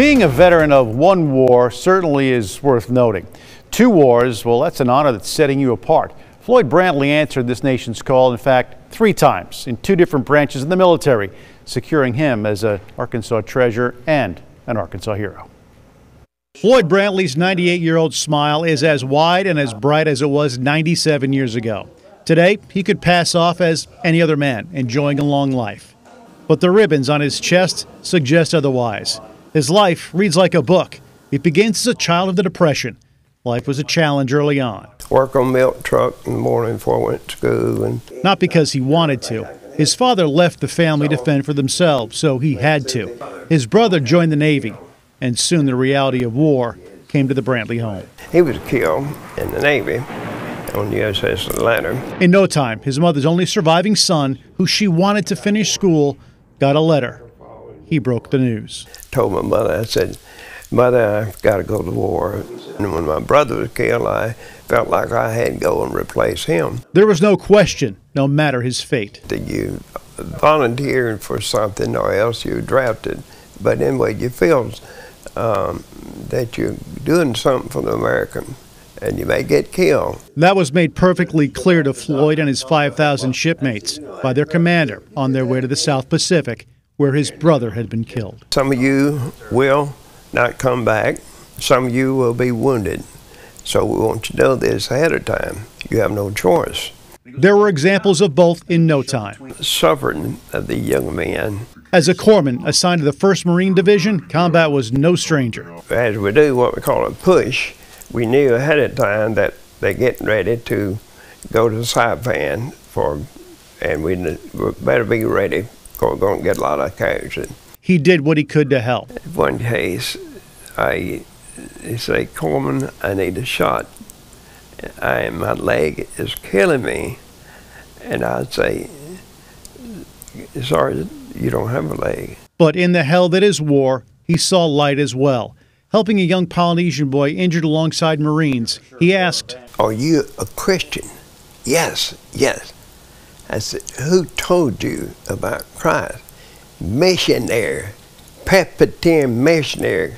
Being a veteran of one war certainly is worth noting. Two wars, well, that's an honor that's setting you apart. Floyd Brantley answered this nation's call, in fact, three times in two different branches of the military, securing him as an Arkansas treasure and an Arkansas hero. Floyd Brantley's 98 year old smile is as wide and as bright as it was 97 years ago. Today, he could pass off as any other man enjoying a long life. But the ribbons on his chest suggest otherwise. His life reads like a book. It begins as a child of the Depression. Life was a challenge early on. Work on milk truck in the morning before I went to school. And Not because he wanted to. His father left the family to fend for themselves, so he had to. His brother joined the Navy, and soon the reality of war came to the Brantley home. he was killed in the Navy on the USS Atlanta. In no time, his mother's only surviving son, who she wanted to finish school, got a letter. He broke the news. Told my mother, I said, Mother, I've got to go to war. And when my brother was killed, I felt like I had to go and replace him. There was no question, no matter his fate. That you volunteered for something or else you drafted. But anyway, you feel um, that you're doing something for the American and you may get killed. That was made perfectly clear to Floyd and his 5,000 shipmates by their commander on their way to the South Pacific, where his brother had been killed. Some of you will not come back. Some of you will be wounded. So we want you to know this ahead of time. You have no choice. There were examples of both in no time. Suffering of the young men. As a corpsman assigned to the 1st Marine Division, combat was no stranger. As we do what we call a push, we knew ahead of time that they're getting ready to go to Saipan for, and we better be ready going to get a lot of casualties. He did what he could to help. One case, I he said, corpsman, I need a shot. I, my leg is killing me. And I'd say, sorry, you don't have a leg. But in the hell that is war, he saw light as well. Helping a young Polynesian boy injured alongside Marines, he asked, Are you a Christian? Yes, yes. I said, Who told you about Christ? Missionary, Presbyterian missionary,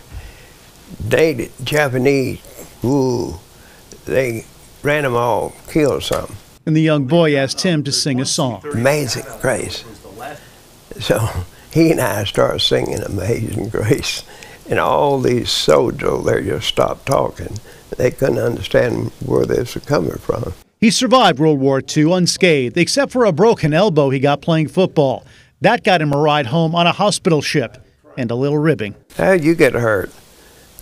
dated Japanese. Ooh, they ran them all, killed some. And the young boy asked him to sing a song. Amazing Grace. So he and I started singing Amazing Grace. And all these soldiers there just stopped talking. They couldn't understand where this was coming from. He survived World War II unscathed, except for a broken elbow he got playing football. That got him a ride home on a hospital ship and a little ribbing. How'd you get hurt?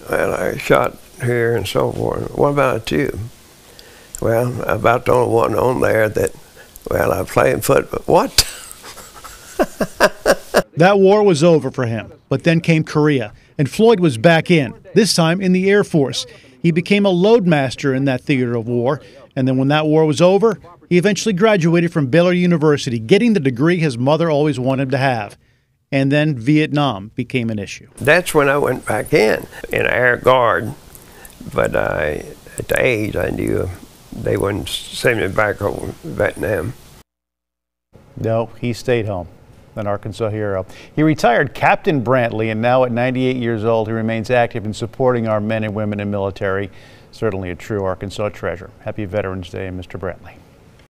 Well, I shot here and so forth. What about you? Well, about the only one on there that, well, I played football. What? that war was over for him, but then came Korea, and Floyd was back in, this time in the Air Force. He became a loadmaster in that theater of war, and then when that war was over, he eventually graduated from Baylor University, getting the degree his mother always wanted him to have. And then Vietnam became an issue. That's when I went back in, in Air Guard. But I, at the age, I knew they wouldn't send me back home Vietnam. No, he stayed home, an Arkansas hero. He retired Captain Brantley, and now at 98 years old, he remains active in supporting our men and women in military certainly a true Arkansas treasure. Happy Veterans Day, Mr. Brantley.